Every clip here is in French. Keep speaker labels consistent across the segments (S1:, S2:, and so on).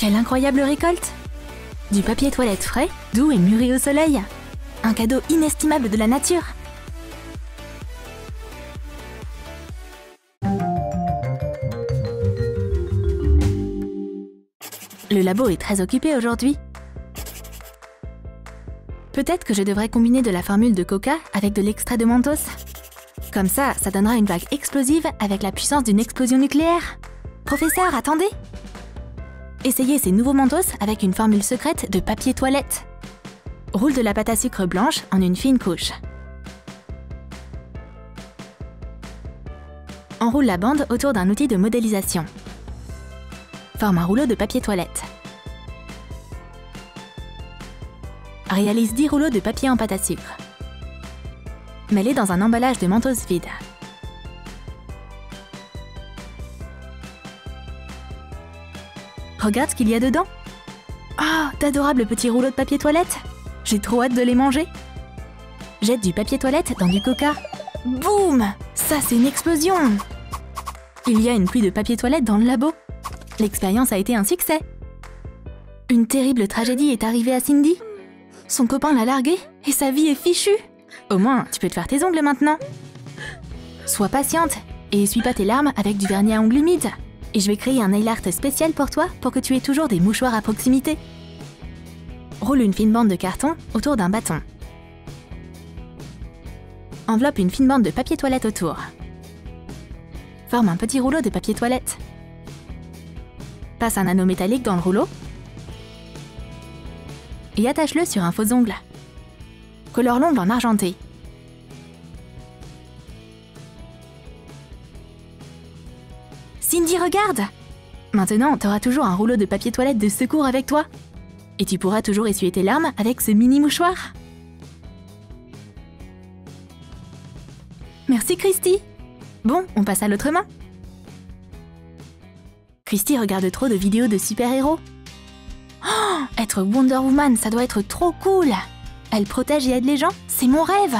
S1: Quelle incroyable récolte Du papier toilette frais, doux et mûri au soleil. Un cadeau inestimable de la nature. Le labo est très occupé aujourd'hui. Peut-être que je devrais combiner de la formule de coca avec de l'extrait de mentos. Comme ça, ça donnera une vague explosive avec la puissance d'une explosion nucléaire. Professeur, attendez Essayez ces nouveaux mentos avec une formule secrète de papier toilette. Roule de la pâte à sucre blanche en une fine couche. Enroule la bande autour d'un outil de modélisation. Forme un rouleau de papier toilette. Réalise 10 rouleaux de papier en pâte à sucre. Mets-les dans un emballage de mentos vide. Regarde ce qu'il y a dedans. Oh, d'adorables petits rouleaux de papier toilette. J'ai trop hâte de les manger. Jette du papier toilette dans du coca. Boum Ça, c'est une explosion Il y a une pluie de papier toilette dans le labo. L'expérience a été un succès. Une terrible tragédie est arrivée à Cindy. Son copain l'a larguée et sa vie est fichue. Au moins, tu peux te faire tes ongles maintenant. Sois patiente et essuie pas tes larmes avec du vernis à ongles humides. Et je vais créer un nail art spécial pour toi pour que tu aies toujours des mouchoirs à proximité. Roule une fine bande de carton autour d'un bâton. Enveloppe une fine bande de papier toilette autour. Forme un petit rouleau de papier toilette. Passe un anneau métallique dans le rouleau et attache-le sur un faux ongle. Colore l'ongle en argenté. Cindy, regarde Maintenant, tu auras toujours un rouleau de papier toilette de secours avec toi. Et tu pourras toujours essuyer tes larmes avec ce mini mouchoir. Merci Christy Bon, on passe à l'autre main. Christy regarde trop de vidéos de super-héros. Oh, être Wonder Woman, ça doit être trop cool Elle protège et aide les gens, c'est mon rêve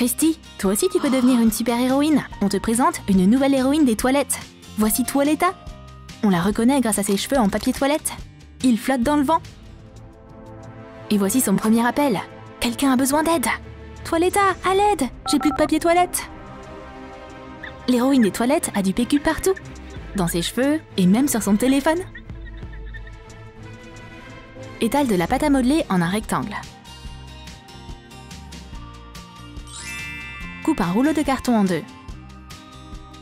S1: Christy, toi aussi tu peux devenir une super-héroïne. On te présente une nouvelle héroïne des toilettes. Voici Toiletta. On la reconnaît grâce à ses cheveux en papier toilette. Il flotte dans le vent. Et voici son premier appel. Quelqu'un a besoin d'aide. Toiletta, à l'aide J'ai plus de papier toilette. L'héroïne des toilettes a du PQ partout. Dans ses cheveux et même sur son téléphone. Étale de la pâte à modeler en un rectangle. Coupe un rouleau de carton en deux.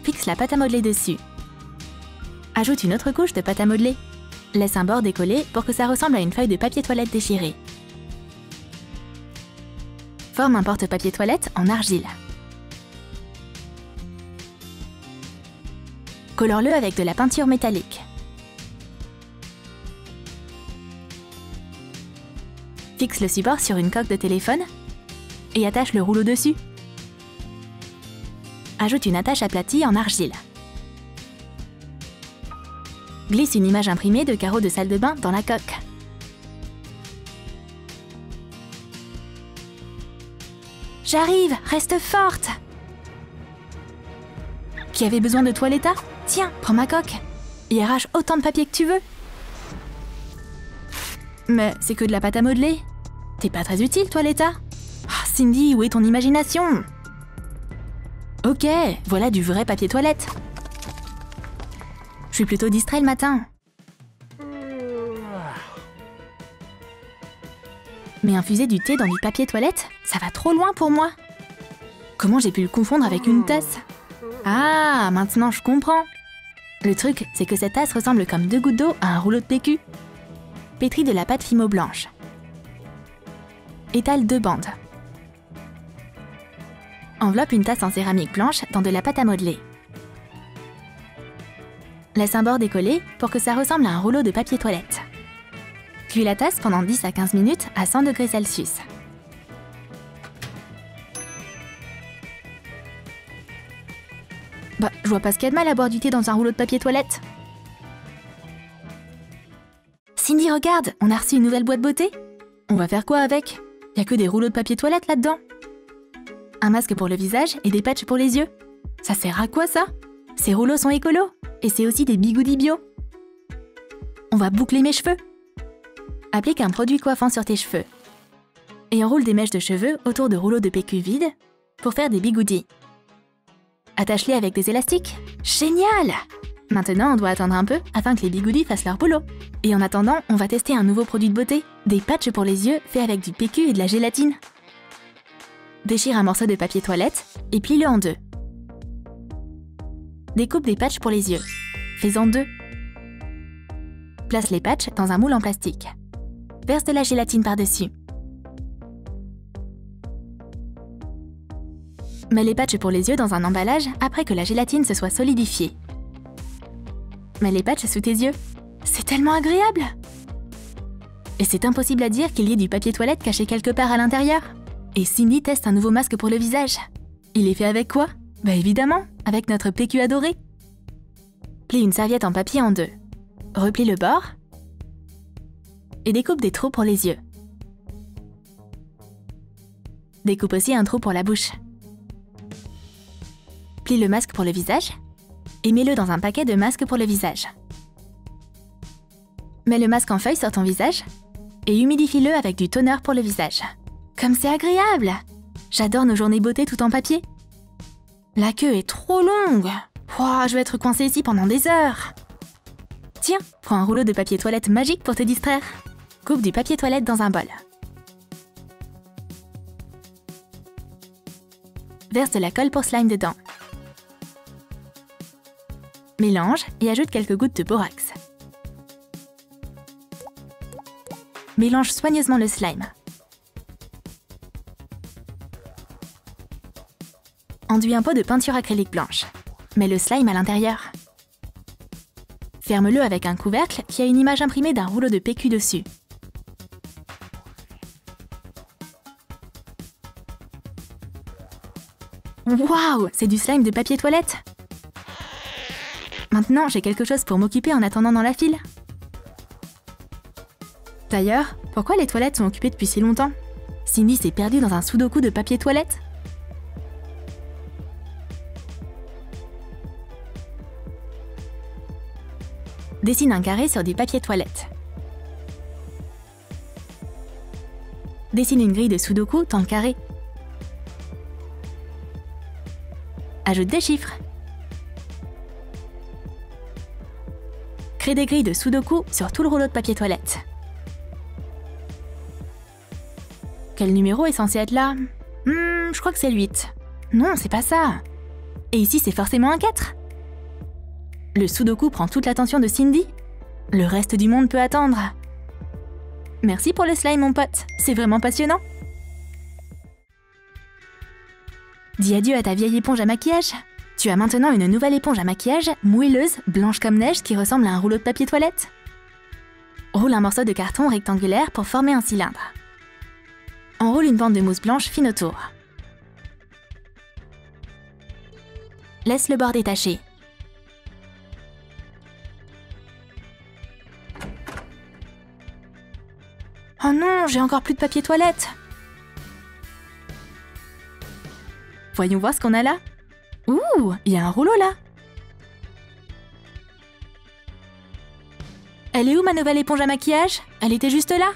S1: Fixe la pâte à modeler dessus. Ajoute une autre couche de pâte à modeler. Laisse un bord décollé pour que ça ressemble à une feuille de papier toilette déchirée. Forme un porte-papier toilette en argile. Colore-le avec de la peinture métallique. Fixe le support sur une coque de téléphone et attache le rouleau dessus. Ajoute une attache aplatie en argile. Glisse une image imprimée de carreaux de salle de bain dans la coque. J'arrive, reste forte Qui avait besoin de toiletta Tiens, prends ma coque et arrache autant de papier que tu veux. Mais c'est que de la pâte à modeler. T'es pas très utile, toiletta. Ah, Cindy, où est ton imagination? Ok, voilà du vrai papier toilette. Je suis plutôt distrait le matin. Mais infuser du thé dans du papier toilette, ça va trop loin pour moi. Comment j'ai pu le confondre avec une tasse? Ah, maintenant je comprends. Le truc, c'est que cette tasse ressemble comme deux gouttes d'eau à un rouleau de PQ. Pétris de la pâte fimo blanche. Étale deux bandes. Enveloppe une tasse en céramique blanche dans de la pâte à modeler. Laisse un bord décollé pour que ça ressemble à un rouleau de papier toilette. Cuis la tasse pendant 10 à 15 minutes à 100 degrés Celsius. Bah, je vois pas ce qu'il y a de mal à boire du thé dans un rouleau de papier toilette. Cindy, regarde, on a reçu une nouvelle boîte beauté. On va faire quoi avec? Y a que des rouleaux de papier toilette là-dedans. Un masque pour le visage et des patchs pour les yeux. Ça sert à quoi ça? Ces rouleaux sont écolos et c'est aussi des bigoudis bio. On va boucler mes cheveux. Applique un produit coiffant sur tes cheveux. Et enroule des mèches de cheveux autour de rouleaux de PQ vides pour faire des bigoudis. Attache-les avec des élastiques. Génial Maintenant, on doit attendre un peu afin que les bigoudis fassent leur boulot. Et en attendant, on va tester un nouveau produit de beauté, des patchs pour les yeux faits avec du PQ et de la gélatine. Déchire un morceau de papier toilette et plie-le en deux. Découpe des patchs pour les yeux. Fais-en deux. Place les patchs dans un moule en plastique. Verse de la gélatine par-dessus. Mets les patchs pour les yeux dans un emballage après que la gélatine se soit solidifiée. Mets les patchs sous tes yeux. C'est tellement agréable Et c'est impossible à dire qu'il y ait du papier toilette caché quelque part à l'intérieur. Et Cindy teste un nouveau masque pour le visage. Il est fait avec quoi? Bah évidemment, avec notre PQ adoré. Plie une serviette en papier en deux. Replie le bord. Et découpe des trous pour les yeux. Découpe aussi un trou pour la bouche. Plie le masque pour le visage et mets-le dans un paquet de masques pour le visage. Mets le masque en feuille sur ton visage et humidifie-le avec du toner pour le visage. Comme c'est agréable J'adore nos journées beauté tout en papier. La queue est trop longue je vais être coincée ici pendant des heures Tiens, prends un rouleau de papier toilette magique pour te distraire. Coupe du papier toilette dans un bol. Verse de la colle pour slime dedans. Mélange et ajoute quelques gouttes de borax. Mélange soigneusement le slime. Enduis un pot de peinture acrylique blanche. Mets le slime à l'intérieur. Ferme-le avec un couvercle qui a une image imprimée d'un rouleau de PQ dessus. Waouh C'est du slime de papier toilette Maintenant, j'ai quelque chose pour m'occuper en attendant dans la file. D'ailleurs, pourquoi les toilettes sont occupées depuis si longtemps? Cindy s'est perdue dans un sudoku de papier toilette? Dessine un carré sur du papier toilette. Dessine une grille de Sudoku dans le carré. Ajoute des chiffres. Crée des grilles de Sudoku sur tout le rouleau de papier toilette. Quel numéro est censé être là? Hmm, Je crois que c'est le 8. Non, c'est pas ça. Et ici, c'est forcément un 4. Le Sudoku prend toute l'attention de Cindy. Le reste du monde peut attendre. Merci pour le slime, mon pote. C'est vraiment passionnant. Dis adieu à ta vieille éponge à maquillage. Tu as maintenant une nouvelle éponge à maquillage, moelleuse, blanche comme neige, qui ressemble à un rouleau de papier toilette. Roule un morceau de carton rectangulaire pour former un cylindre. Enroule une bande de mousse blanche fine autour. Laisse le bord détaché. Oh non, j'ai encore plus de papier toilette. Voyons voir ce qu'on a là. Ouh, il y a un rouleau là. Elle est où ma nouvelle éponge à maquillage? Elle était juste là.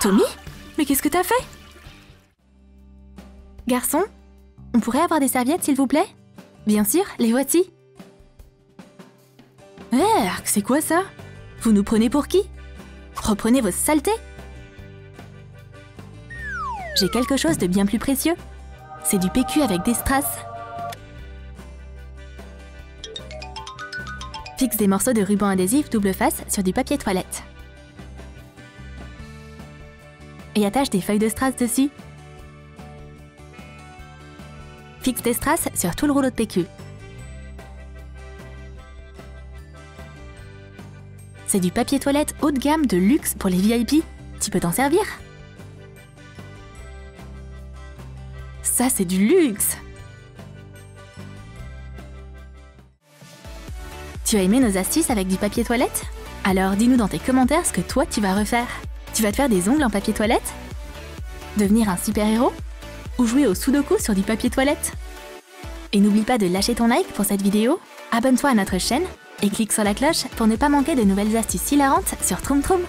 S1: Tommy Mais qu'est-ce que t'as fait? Garçon On pourrait avoir des serviettes s'il vous plaît? Bien sûr, les voici eh, c'est quoi ça? Vous nous prenez pour qui? Reprenez vos saletés J'ai quelque chose de bien plus précieux. C'est du PQ avec des strass. Fixe des morceaux de ruban adhésif double face sur du papier toilette. Et attache des feuilles de strass dessus. Fixe des strass sur tout le rouleau de PQ. C'est du papier toilette haut de gamme de luxe pour les VIP. Tu peux t'en servir. Ça, c'est du luxe. Tu as aimé nos astuces avec du papier toilette? Alors dis-nous dans tes commentaires ce que toi tu vas refaire. Tu vas te faire des ongles en papier toilette? Devenir un super-héros? Ou jouer au sudoku sur du papier toilette? Et n'oublie pas de lâcher ton like pour cette vidéo, abonne-toi à notre chaîne et clique sur la cloche pour ne pas manquer de nouvelles astuces hilarantes sur Troom Troom.